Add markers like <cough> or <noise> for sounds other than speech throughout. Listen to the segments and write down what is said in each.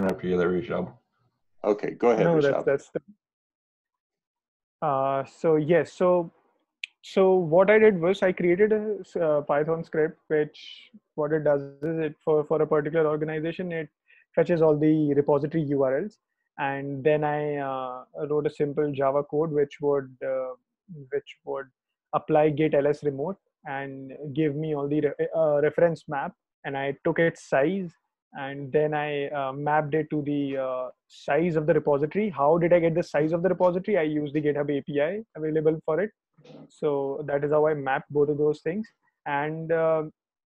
after you there, Rishabh. Okay, go ahead, no, Rishabh. that's that's. The, uh, so yes, so so what I did was I created a uh, Python script, which what it does is it for for a particular organization it fetches all the repository URLs, and then I uh, wrote a simple Java code which would uh, which would apply git ls remote and give me all the re- uh, reference map, and I took its size and then I uh, mapped it to the uh, size of the repository. How did I get the size of the repository? I used the GitHub API available for it. So that is how I mapped both of those things. And uh,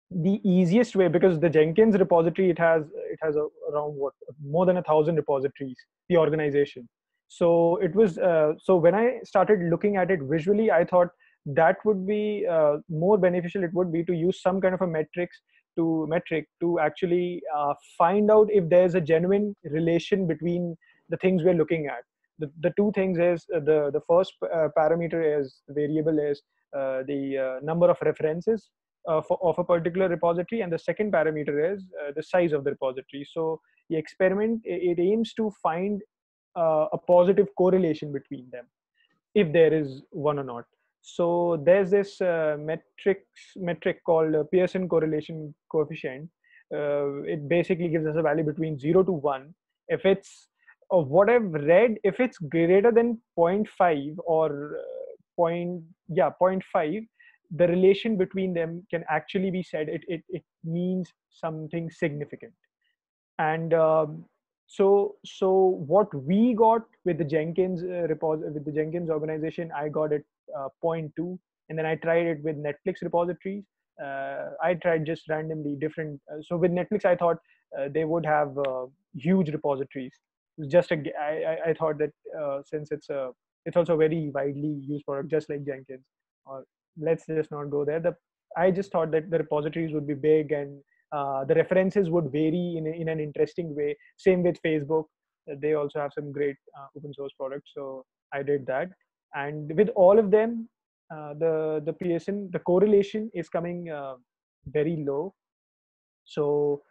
the easiest way, because the Jenkins repository, it has it has a, around what more than a thousand repositories. The organization. So it was uh, so when I started looking at it visually, I thought that would be uh, more beneficial. It would be to use some kind of a metrics to metric to actually uh, find out if there's a genuine relation between the things we're looking at. The, the two things is uh, the the first uh, parameter is variable is uh, the uh, number of references uh, for, of a particular repository and the second parameter is the size of the repository. So the experiment it, aims to find a positive correlation between them if there is one or not so there's this uh, metric metric called uh, Pearson correlation coefficient. Uh, it basically gives us a value between zero to one. If it's of what I've read, if it's greater than 0.5 or uh, point yeah 0.5, the relation between them can actually be said it it, it means something significant. And um, so so what we got with the Jenkins uh, repos with the Jenkins organization, I got it uh, 0.2 and then i tried it with netflix repositories. Uh, i tried just randomly different uh, so with netflix i thought uh, they would have uh, huge repositories. Just a, I, I- thought that since it's a it's also a very widely used product just like jenkins or let's just not go there. The i just thought that the repositories would be big and the references would vary in, in an interesting way. Same with facebook. They also have some great open source products so i did that and with all of them uh, the the pearson the correlation is coming uh, very low. So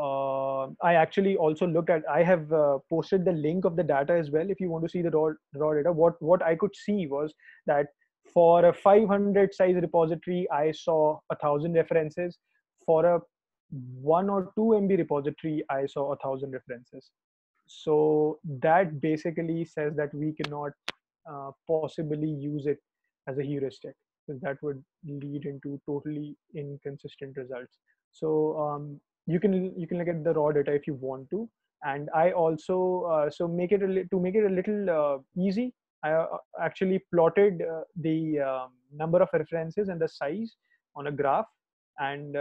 uh, i actually also looked at i have uh, posted the link of the data as well if you want to see the raw, raw data. What what i could see was that for a 500 size repository i saw a thousand references. For a 1 or 2 mb repository i saw a thousand references. So that basically says that we cannot uh, possibly use it as a heuristic. Because that would lead into totally inconsistent results. So um, you can you can look at the raw data if you want to. And i also uh, so make it a to make it a little uh, easy i uh, actually plotted uh, the um, number of references and the size on a graph. And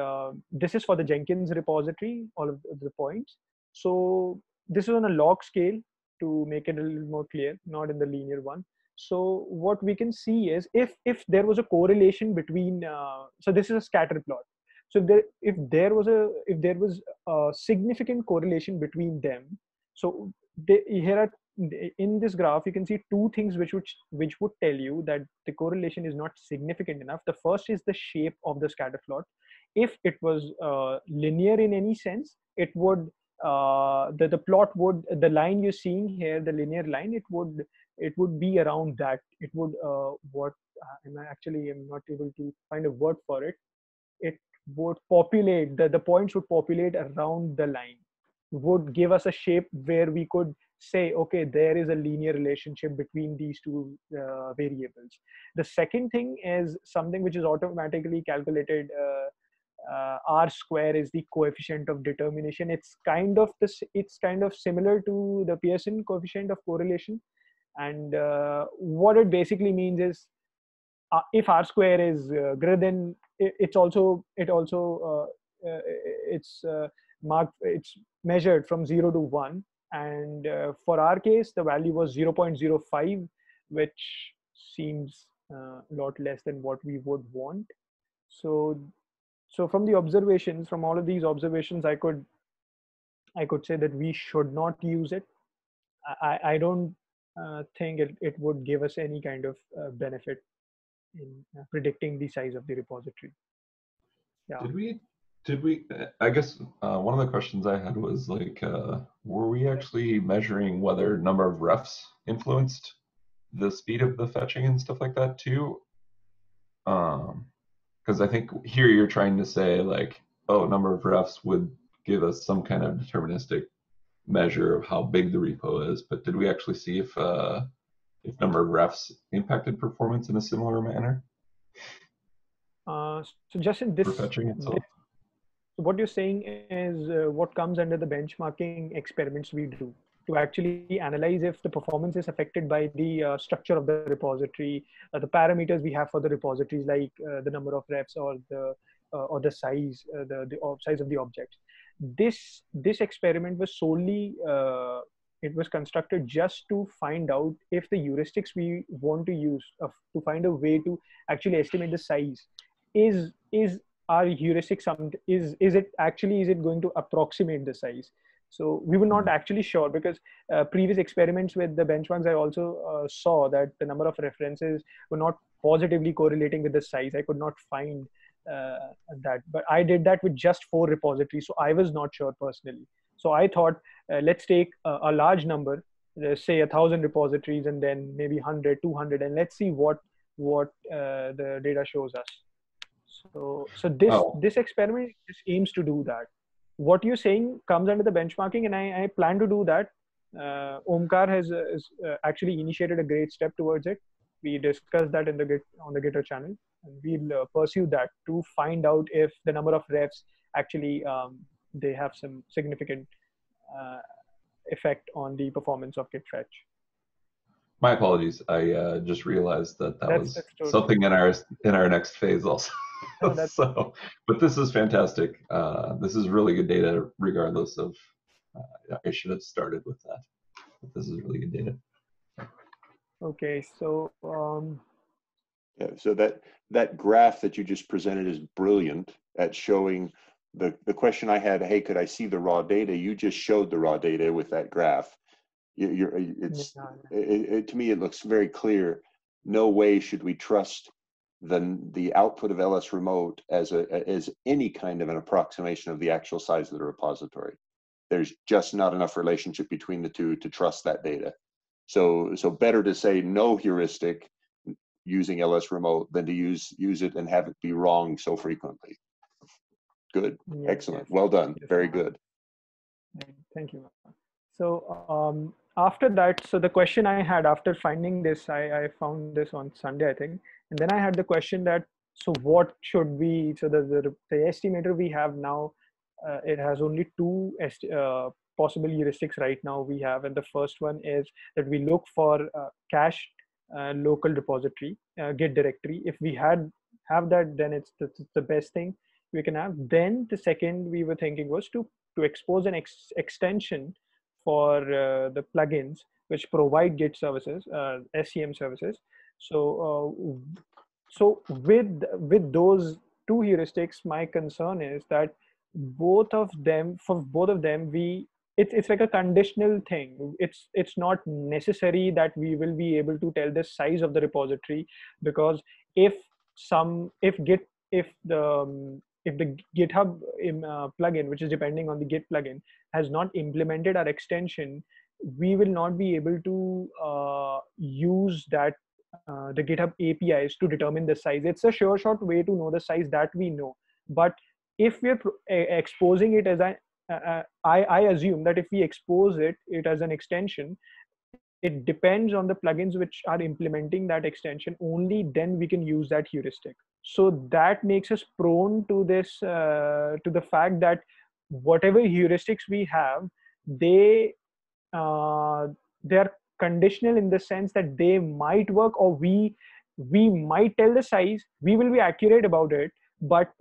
this is for the jenkins repository all of the points. So this is on a log scale to make it a little more clear not in the linear one so what we can see is if if there was a correlation between uh, so this is a scatter plot. So there if there was a if there was a significant correlation between them so they, here are in this graph you can see two things which would which would tell you that the correlation is not significant enough. The first is the shape of the scatter plot. If it was uh, linear in any sense it would uh, the, the plot would the line you're seeing here the linear line it would it would be around that. It would uh, what uh, I actually am not able to find a word for it. It would populate the, the points would populate around the line. Would give us a shape where we could say okay there is a linear relationship between these two uh, variables. The second thing is something which is automatically calculated uh, uh, r square is the coefficient of determination. It's kind of this it's kind of similar to the pearson coefficient of correlation and uh, what it basically means is uh, if r square is uh, greater than it, it's also it also uh, uh, it's uh, marked it's measured from 0 to 1 and for our case the value was 0.05 which seems a lot less than what we would want. So so from the observations from all of these observations i could i could say that we should not use it. I I don't uh, think it, it would give us any kind of uh, benefit in uh, predicting the size of the repository yeah Did we did we? I guess uh, one of the questions I had was like, uh, were we actually measuring whether number of refs influenced the speed of the fetching and stuff like that too? Um, because I think here you're trying to say like, oh, number of refs would give us some kind of deterministic measure of how big the repo is. But did we actually see if uh, if number of refs impacted performance in a similar manner? Uh, so just in this, what you're saying is uh, what comes under the benchmarking experiments we do to actually analyze if the performance is affected by the uh, structure of the repository, uh, the parameters we have for the repositories like uh, the number of refs or the uh, or the size, uh, the, the size of the object. This this experiment was solely it was constructed just to find out if the heuristics we want to use to find a way to actually estimate the size is is our heuristic some is is it actually is it going to approximate the size so we were not hmm. actually sure because uh, previous experiments with the benchmarks i also uh, saw that the number of references were not positively correlating with the size i could not find uh, that but i did that with just four repositories so i was not sure personally so i thought uh, let's take a, a large number uh, say a thousand repositories and then maybe 100 200 and let's see what what uh, the data shows us so, so this oh. this experiment just aims to do that. What you're saying comes under the benchmarking, and I, I plan to do that. Uh, Omkar has, uh, has uh, actually initiated a great step towards it. We discussed that in the Git on the Gitter channel, we'll uh, pursue that to find out if the number of refs actually um, they have some significant uh, effect on the performance of Git fetch. My apologies. I uh, just realized that that that's, was something in our in our next phase also. Oh, <laughs> so, but this is fantastic. Uh, this is really good data, regardless of. Uh, I should have started with that. But this is really good data. Okay, so. Um... Yeah, so that that graph that you just presented is brilliant at showing the the question I had. Hey, could I see the raw data? You just showed the raw data with that graph. You, are uh, it's it, it, to me it looks very clear. No way should we trust the, the output of LS remote as, a, as any kind of an approximation of the actual size of the repository. There's just not enough relationship between the two to trust that data. So, so better to say no heuristic using LS remote than to use, use it and have it be wrong so frequently. Good, yes, excellent, yes. well done, very good. Thank you. So um, after that, so the question I had after finding this, I, I found this on Sunday, I think. And then I had the question that, so what should we, so the, the, the estimator we have now, uh, it has only two uh, possible heuristics right now we have. And the first one is that we look for uh, cache uh, local repository, uh, git directory. If we had have that, then it's the, the best thing we can have. Then the second we were thinking was to, to expose an ex extension for uh, the plugins which provide Git services, uh, SCM services. So, uh, so with with those two heuristics, my concern is that both of them, for both of them, we it's it's like a conditional thing. It's it's not necessary that we will be able to tell the size of the repository because if some if Git if the um, if the GitHub um, uh, plugin, which is depending on the Git plugin, has not implemented our extension, we will not be able to uh, use that uh, the GitHub APIs to determine the size. It's a sure shot way to know the size that we know. But if we're exposing it as a, uh, I, I assume that if we expose it, it as an extension, it depends on the plugins which are implementing that extension. Only then we can use that heuristic. So that makes us prone to this uh, to the fact that whatever heuristics we have they uh, they are conditional in the sense that they might work or we we might tell the size we will be accurate about it but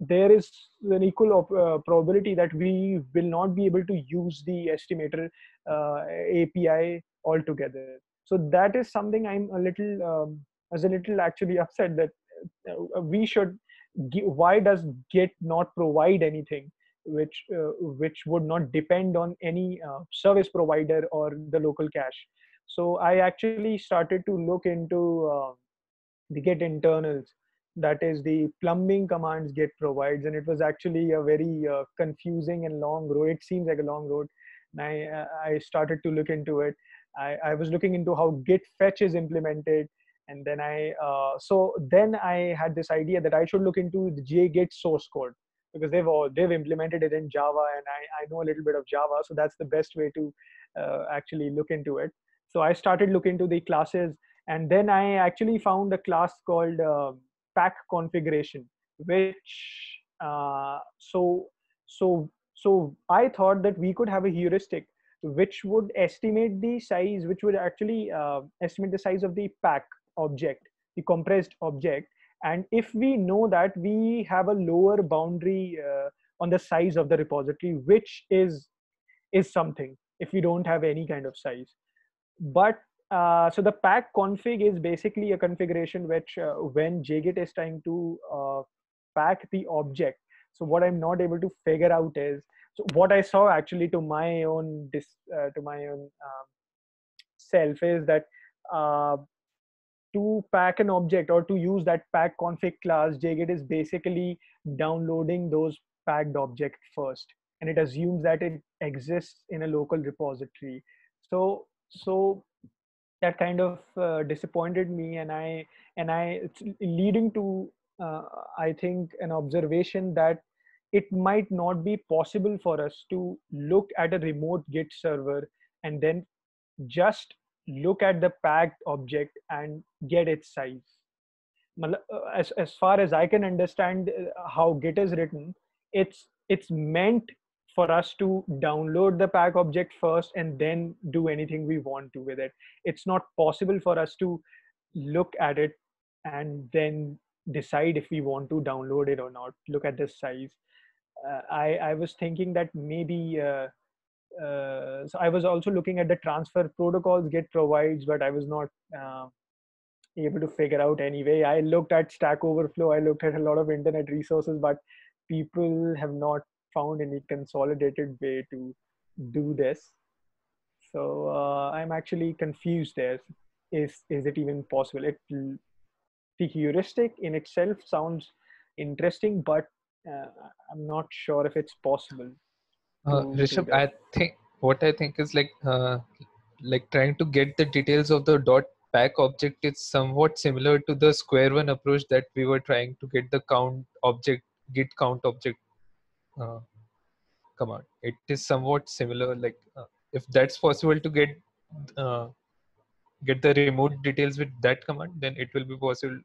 there is an equal op- uh, probability that we will not be able to use the estimator uh, api altogether. So that is something i'm a little um, as a little actually <laughs> upset that uh, we should why does git not provide anything which uh, which would not depend on any uh, service provider or the local cache? So i actually started to look into uh, the git internals that is the plumbing commands git provides and it was actually a very uh, confusing and long road. It seems like a long road and i uh, i started to look into it. I, I was looking into how git fetch is implemented and then i uh, so then i had this idea that i should look into the jgit source code because they've all, they've implemented it in java and I, I know a little bit of java so that's the best way to uh, actually look into it. So i started looking into the classes and then i actually found a class called uh, pack configuration which uh, so so so i thought that we could have a heuristic which would estimate the size which would actually uh, estimate the size of the pack object the compressed object. And if we know that we have a lower boundary uh, on the size of the repository which is is something if we don't have any kind of size. But uh, so the pack config is basically a configuration which uh, when jgit is trying to uh, pack the object so what i'm not able to figure out is so what i saw actually to my own dis, uh, to my own um, self is that uh, to pack an object or to use that pack config class jgit is basically downloading those packed object first and it assumes that it exists in a local repository. So so that kind of uh, disappointed me and i and i it's leading to uh, i think an observation that it might not be possible for us to look at a remote git server and then just look at the packed object and get its size. Uh, as, as far as i can understand uh, how git is written it's it's meant for us to download the pack object first and then do anything we want to with it. It's not possible for us to look at it and then decide if we want to download it or not. Look at the size. Uh, i i was thinking that maybe uh, uh, so i was also looking at the transfer protocols git provides but i was not uh, able to figure out anyway. I looked at stack overflow. I looked at a lot of internet resources but people have not found any consolidated way to do this. So uh, I'm actually confused there. Is, is it even possible? It, the heuristic in itself sounds interesting, but uh, I'm not sure if it's possible. Uh, Rishabh, I think what I think is like uh, like trying to get the details of the dot pack object is somewhat similar to the square one approach that we were trying to get the count object git count object uh, command. It is somewhat similar. Like uh, if that's possible to get uh, get the remote details with that command, then it will be possible.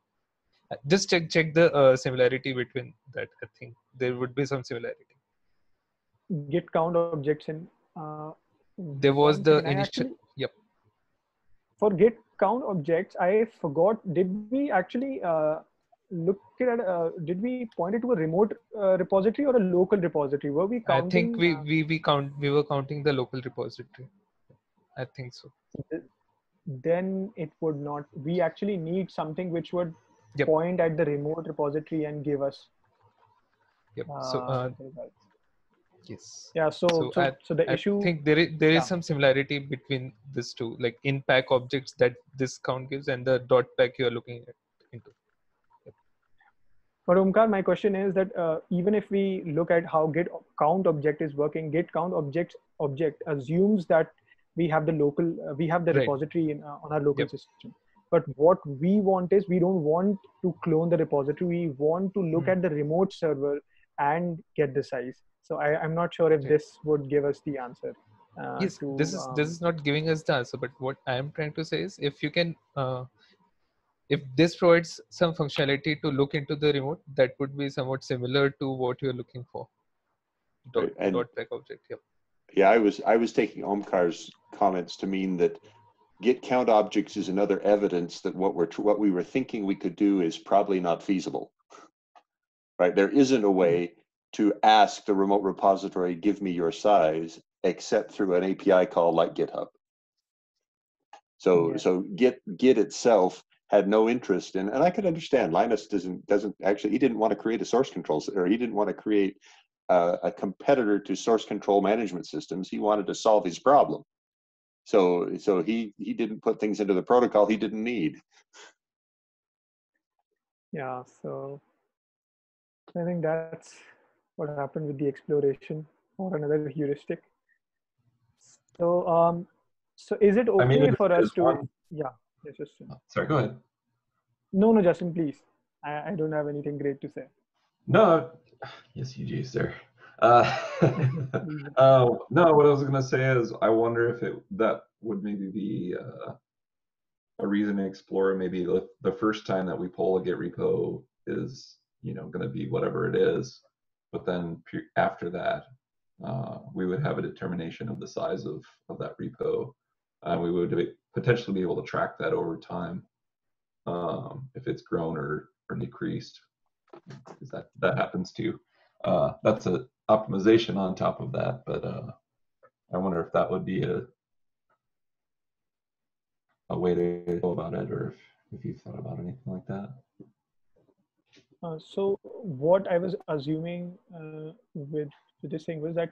Uh, just check check the uh, similarity between that. I think there would be some similarity. Git count objects in. Uh, there was the initial. Actually, yep. For git count objects, I forgot. Did we actually look at uh, did we point it to a remote uh, repository or a local repository? Were we counting i think we uh, we we count we were counting the local repository. I think so. Then it would not we actually need something which would yep. point at the remote repository and give us yep. so uh, yes. Yeah so so, so, I, so the I issue think there is there is yeah. some similarity between these two like in pack objects that this count gives and the dot pack you are looking at but Omkar, my question is that uh, even if we look at how Git count object is working, Git count object object assumes that we have the local, uh, we have the right. repository in, uh, on our local yep. system. But what we want is we don't want to clone the repository. We want to look mm. at the remote server and get the size. So I, am not sure if right. this would give us the answer. Uh, yes, to, this is um, this is not giving us the answer. But what I am trying to say is, if you can uh, if this provides some functionality to look into the remote, that would be somewhat similar to what you're looking for. Dot, and, dot pack object. Yep. Yeah, I was I was taking Omkar's comments to mean that git count objects is another evidence that what we're what we were thinking we could do is probably not feasible. Right? There isn't a way to ask the remote repository, give me your size, except through an API call like GitHub. So yeah. so Git Git itself had no interest in, and I could understand Linus doesn't doesn't actually he didn't want to create a source control or he didn't want to create uh, a competitor to source control management systems. He wanted to solve his problem, so so he he didn't put things into the protocol he didn't need. Yeah, so I think that's what happened with the exploration or another heuristic. So, um, so is it okay I mean, for us to? one- Yeah, yes, Justin. Sorry, go ahead. No, no, Justin, please. I, I don't have anything great to say. No, yes, you do, sir. Uh, <laughs> uh, no, what I was gonna say is, I wonder if it that would maybe be uh, a reason to explore. Maybe the, the first time that we pull a Git repo is, you know, gonna be whatever it is, but then after that, uh, we would have a determination of the size of of that repo. Uh, we would be, potentially be able to track that over time, um, if it's grown or or decreased because that that happens too. Uh, that's an optimization on top of that, but uh, I wonder if that would be a a way to go about it, or if, if you thought about anything like that. Uh, so what I was assuming uh, with this thing was that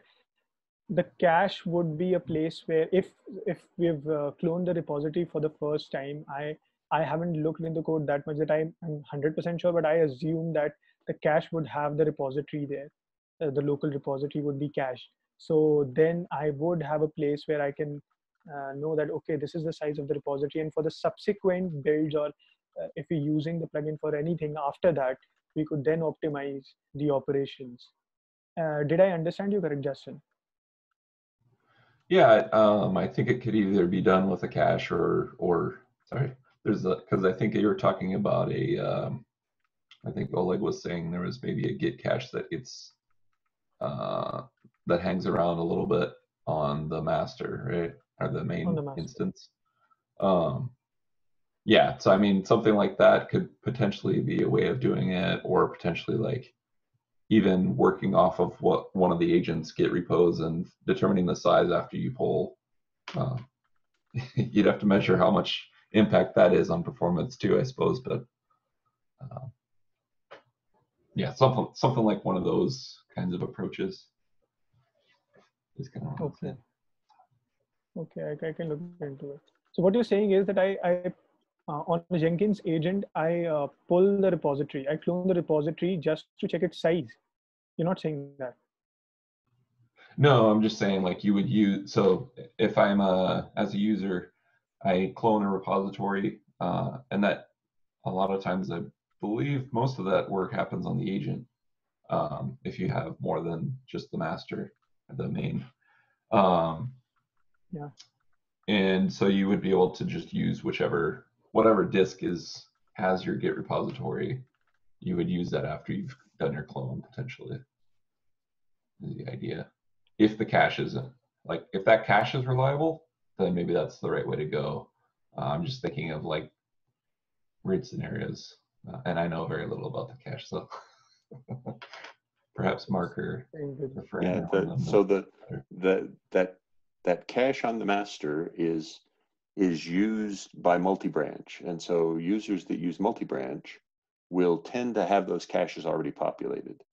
the cache would be a place where if if we've uh, cloned the repository for the first time, I I haven't looked in the code that much that I'm, I'm 100% sure, but I assume that the cache would have the repository there. Uh, the local repository would be cached. So then I would have a place where I can uh, know that, okay, this is the size of the repository. And for the subsequent builds or uh, if you're using the plugin for anything after that, we could then optimize the operations. Uh, did I understand you correct, Justin? Yeah, um, I think it could either be done with a cache or or sorry, there's a because I think you were talking about a um, I think Oleg was saying there was maybe a Git cache that gets uh, that hangs around a little bit on the master, right? Or the main the instance. Um, yeah, so I mean something like that could potentially be a way of doing it, or potentially like even working off of what one of the agents Git repos and determining the size after you pull. Uh, <laughs> you'd have to measure how much impact that is on performance too, I suppose. But uh, yeah, something something like one of those kinds of approaches is kind of Okay. Okay, I, I can look into it. So what you're saying is that I, I uh, on the Jenkins agent, I uh, pull the repository. I clone the repository just to check its size. You're not saying that. No, I'm just saying like you would use so if I'm a as a user, I clone a repository, uh, and that a lot of times I believe most of that work happens on the agent. Um, if you have more than just the master, the main. Um, Yeah. And so you would be able to just use whichever whatever disk is has your Git repository. You would use that after you've done your clone potentially. Is the idea if the cache isn't like if that cache is reliable then maybe that's the right way to go uh, i'm just thinking of like weird scenarios uh, and i know very little about the cache so <laughs> perhaps marker Saying good. referring Yeah, the, so the, the, that, that cache on the master is, is used by multi-branch. And so users that use multi-branch will tend to have those caches already populated.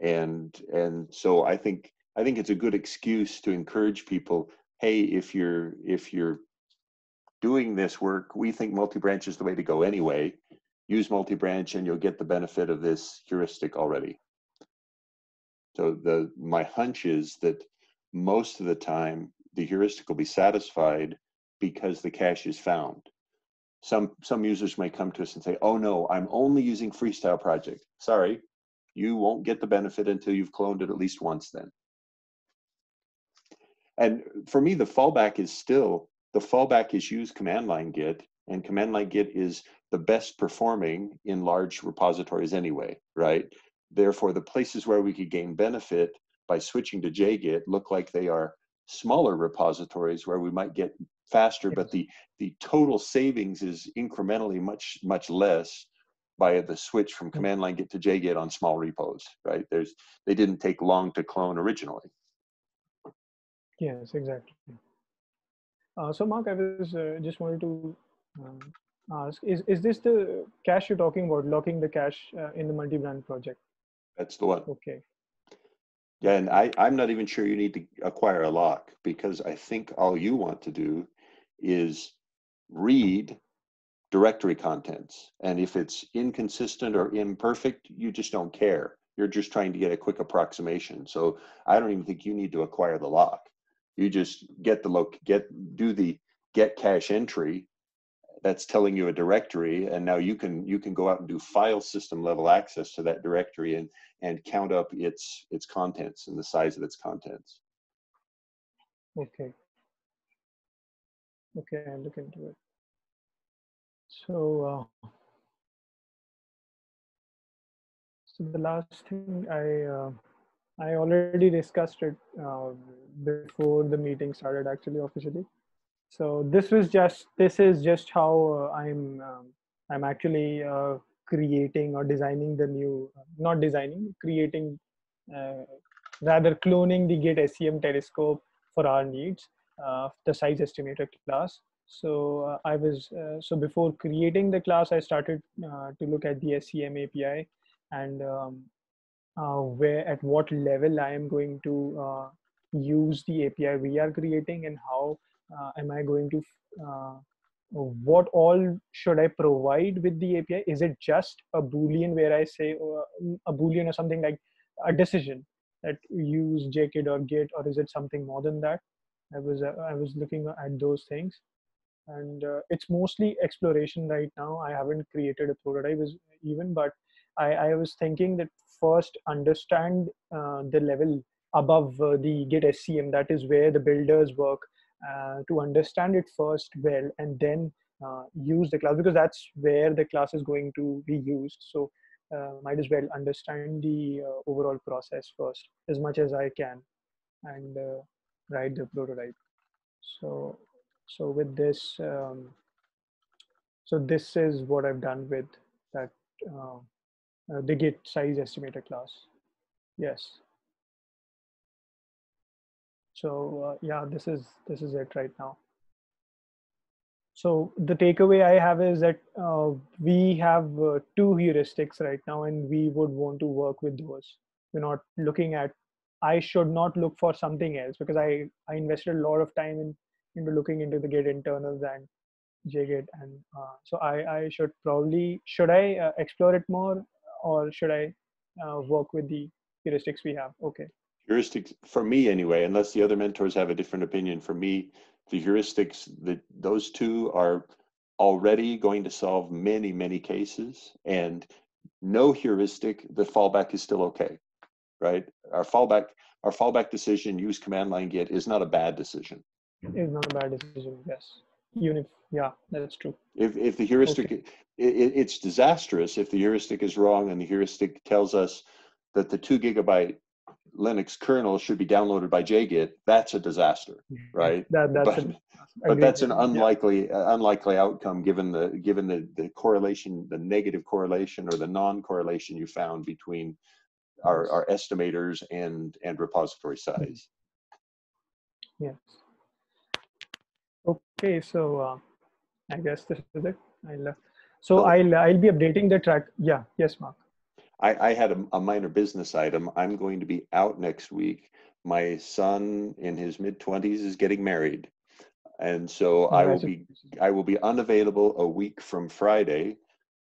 And, and so I think, I think it's a good excuse to encourage people, hey, if you're, if you're doing this work, we think multi-branch is the way to go anyway. Use multi-branch and you'll get the benefit of this heuristic already. So the my hunch is that most of the time the heuristic will be satisfied because the cache is found. Some some users may come to us and say, "Oh no, I'm only using Freestyle Project." Sorry, you won't get the benefit until you've cloned it at least once. Then, and for me, the fallback is still the fallback is use command line Git, and command line Git is the best performing in large repositories anyway, right? Therefore, the places where we could gain benefit by switching to JGit look like they are smaller repositories where we might get faster, but the, the total savings is incrementally much, much less by the switch from command line Git to JGit on small repos, right? There's, they didn't take long to clone originally. Yes, exactly. Uh, so Mark, I was uh, just wanted to um, ask, is, is this the cache you're talking about, locking the cache uh, in the multi-branch project? That's the one. Okay. Yeah, and I, I'm not even sure you need to acquire a lock because I think all you want to do is read directory contents. And if it's inconsistent or imperfect, you just don't care. You're just trying to get a quick approximation. So I don't even think you need to acquire the lock. You just get the loc get do the get cache entry that's telling you a directory and now you can you can go out and do file system level access to that directory and and count up its its contents and the size of its contents. Okay. Okay i'll look into it. So uh, so the last thing i uh, i already discussed it uh, before the meeting started actually officially so this was just this is just how uh, i'm um, i'm actually uh, creating or designing the new not designing creating uh, rather cloning the git scm telescope for our needs uh, the size estimator class. So uh, i was uh, so before creating the class i started to look at the scm api and um, where at what level i am going to use the api we are creating and how uh, am i going to uh, what all should i provide with the api is it just a boolean where i say uh, a boolean or something like a decision that use jgit or git or is it something more than that? I was uh, i was looking at those things. And uh, it's mostly exploration right now. I haven't created a prototype even but i, I was thinking that first understand uh, the level above the git scm that is where the builders work. uh, to understand it first well and then uh, use the class because that's where the class is going to be used. So uh, might as well understand the uh, overall process first as much as i can and uh, write the prototype. So so with this um, so this is what i've done with that uh, the git size estimator class. Yes so uh, yeah this is this is it right now. So the takeaway i have is that uh, we have uh, two heuristics right now and we would want to work with those. We're not looking at i should not look for something else because i i invested a lot of time in into looking into the git internals and jgit and uh, so i i should probably should i uh, explore it more or should i uh, work with the heuristics we have? Okay heuristics for me anyway unless the other mentors have a different opinion for me the heuristics that those two are already going to solve many many cases and no heuristic the fallback is still okay right? Our fallback our fallback decision use command line git is not a bad decision. Is not a bad decision yes. Unif yeah that's true. If if the heuristic okay. it, it's disastrous if the heuristic is wrong and the heuristic tells us that the two gigabyte Linux kernel should be downloaded by JGit, that's a disaster, mm-hmm. right? That, that's but, a, but that's an unlikely yeah. uh, unlikely outcome given the given the, the correlation, the negative correlation or the non-correlation you found between our, our estimators and and repository size. Yes. Okay, so uh, I guess this is it. I'll, uh, so, so I'll I'll be updating the track. Yeah. Yes, Mark. I, I had a, a minor business item. I'm going to be out next week. My son in his mid 20s is getting married. And so I will be I will be unavailable a week from Friday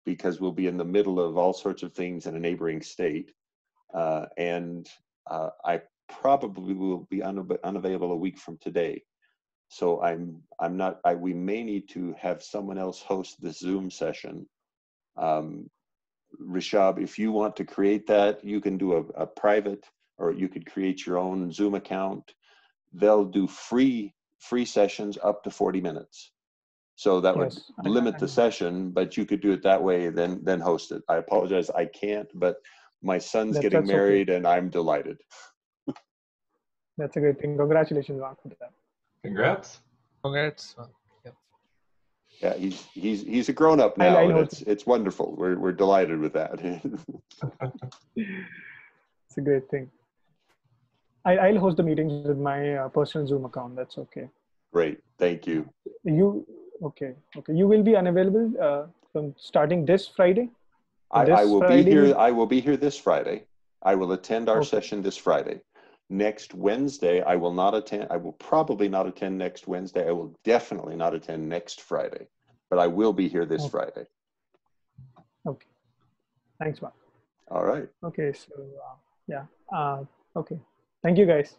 because we'll be in the middle of all sorts of things in a neighboring state. Uh, and uh, I probably will be unavailable a week from today. So I'm I'm not. I, we may need to have someone else host the Zoom session um, Rishabh, if you want to create that, you can do a, a private or you could create your own Zoom account. They'll do free free sessions up to 40 minutes. So that yes, would limit the session, but you could do it that way, then then host it. I apologize, I can't, but my son's that, getting married okay. and I'm delighted. that's a great thing. Congratulations, Mark, for that. Congrats. Congrats. Yeah, he's he's he's a grown up now. I, I it's it's wonderful. We're we're delighted with that. <laughs> it's a great thing. I, I'll host the meetings with my uh, personal Zoom account. That's okay. Great, thank you. You okay? Okay, you will be unavailable uh, from starting this Friday. I, this I, will Friday? be here. I will be here this Friday. I will attend our okay. session this Friday next Wednesday. I will not attend. I will probably not attend next Wednesday. I will definitely not attend next Friday. but I will be here this Okay. Friday. Okay. Thanks, Mark. All right. Okay. So, uh, yeah. Uh, okay. Thank you, guys.